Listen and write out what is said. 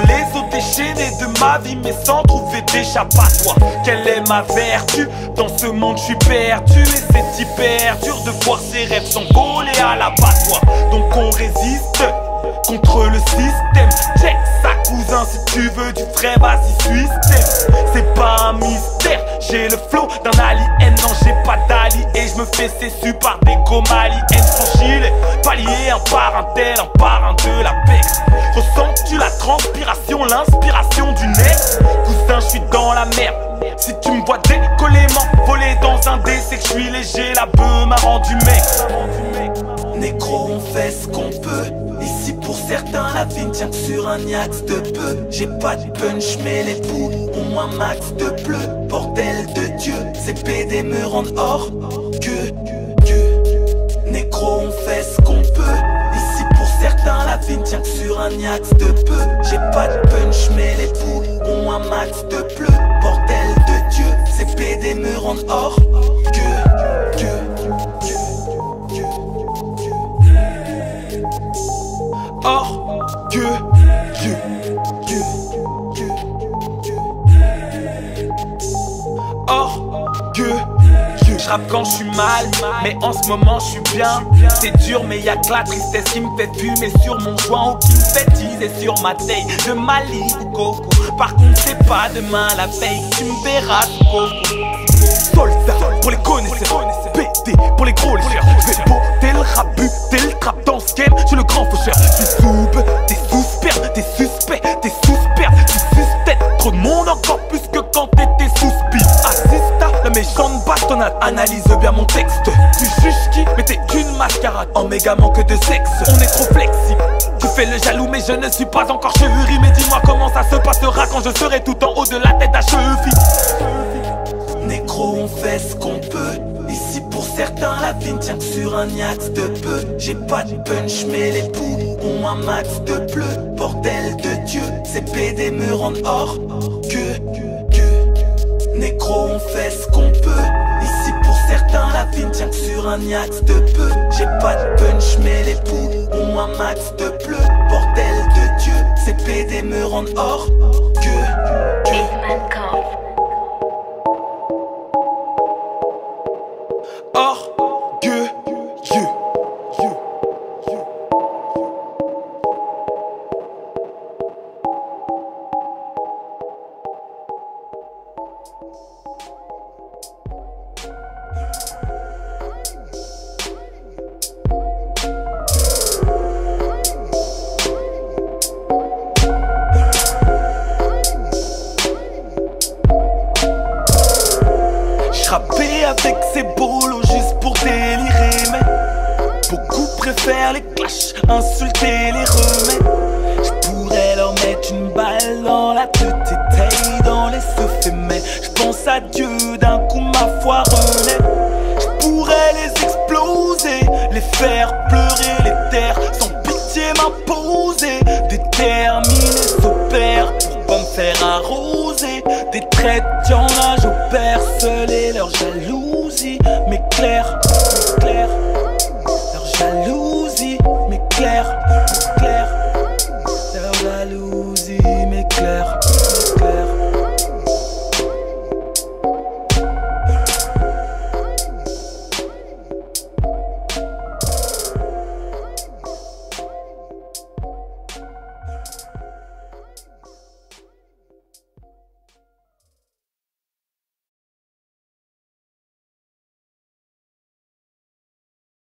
les eaux déchaînées de ma vie, mais sans trouver d'échappatoire. Quelle est ma vertu Dans ce monde, je suis perdu et c'est hyper dur de voir ses rêves s'envoler à l'abattoir. Donc on résiste contre le système. Check ça, cousin, si tu veux du vrai, vas-y, suis C'est pas un mystère, j'ai le flow d'un alien. Non, j'ai pas d'ali et je me fais cessu par des gomaliennes. Franchis les paliers, un par un tel, un par un de la léger, la beuh m'a rendu mec. Nécro, on fait ce qu'on peut. Ici pour certains, la vie ne tient que sur un axe de peu. J'ai pas de punch, mais les poules ont un max de bleu. Bordel de Dieu, ces PD me rendent hors que, que. Nécro, on fait ce qu'on peut. Ici pour certains, la vie ne tient que sur un axe de peu. J'ai pas de punch, mais les poules ont un max de bleu. Bordel de Dieu, ces PD me rendent hors Je rappe quand je suis mal, mais en ce moment je suis bien. C'est dur, mais y'a que la tristesse qui me fait fumer sur mon joint ou qui me fait teaser sur ma taille de Mali ou Coco. Par contre, c'est pas demain la veille, tu me verras sous Coco. Soldat pour les connaisseurs, pété pour les gros légers. Je vais le rap, buter le trap dans ce game, je le grand faucheur. Tu soupes, bastonnade, analyse bien mon texte. Tu juges qui, mais t'es qu'une mascarade. En méga manque de sexe, on est trop flexible. Tu fais le jaloux, mais je ne suis pas encore chevuri. Mais dis-moi comment ça se passera quand je serai tout en haut de la tête à cheville. Nécro, on fait ce qu'on peut. Ici pour certains, la vie ne tient que sur un axe de peu. J'ai pas de punch, mais les poules ont un max de bleu. Bordel de Dieu, ces PD me rendent hors que, que. Nécro, on fait ce qu'on peut. Sur un axe de peu. J'ai pas de punch, mais les poules ont un max de bleu. Bordel de Dieu, ces PD me rendent hors que, J'rappais avec ces bolos juste pour délirer Mais beaucoup préfèrent les clashs, insulter les remèdes. J'pourrais leur mettre une balle dans la tête et dans les souffles Mais j'pense à Dieu, d'un coup ma foi renaît. J'pourrais les exploser, les faire pleurer les terres Sans pitié m'imposer, déterminé s'opère Pour pas me faire arroser des traits d'enrage au perceler leur jalousie Mais clair, mais clair. Leur jalousie, mais clair